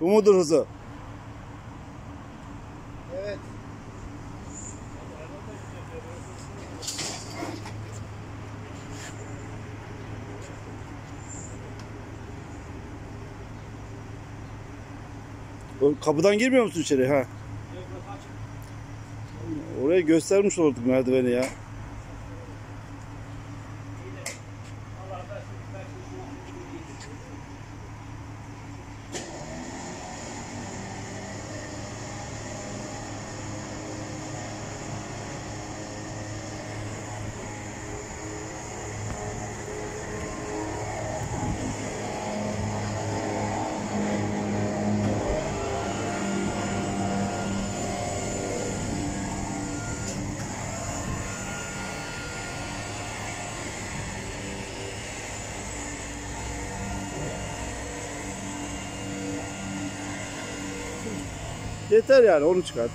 Bu mudur hızı? Evet. O kapıdan girmiyor musun içeri ha? Oraya göstermiş olduk merdiveni ya. Yeter yani onu çıkart.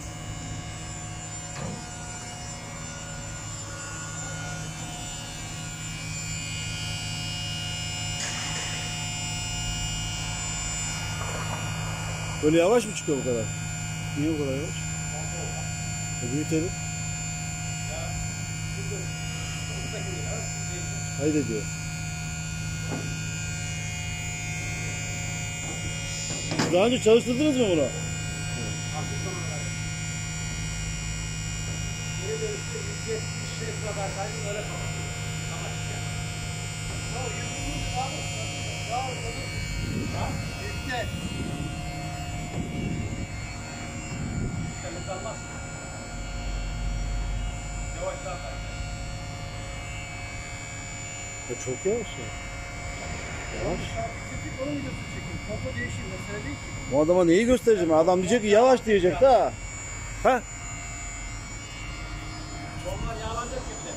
Böyle yavaş mı çıkıyor bu kadar? Niye bu kadar yavaş? E büyütelim. Haydi diyor. Daha önce çalıştırdınız mı bunu? Geri dönüşte 170 kadar kaydı öyle kapatıyor. İşte. Ya yüzümüz var? Ya onu. Ya bitti. Temiz almaz. Yavaş daha kaydı. Ya çok yavaş ya. Yavaş. Bu adama neyi göstereceğim? Adam diyecek ki yavaş diyecek da. Ha? Onlar yağlanacak gibi.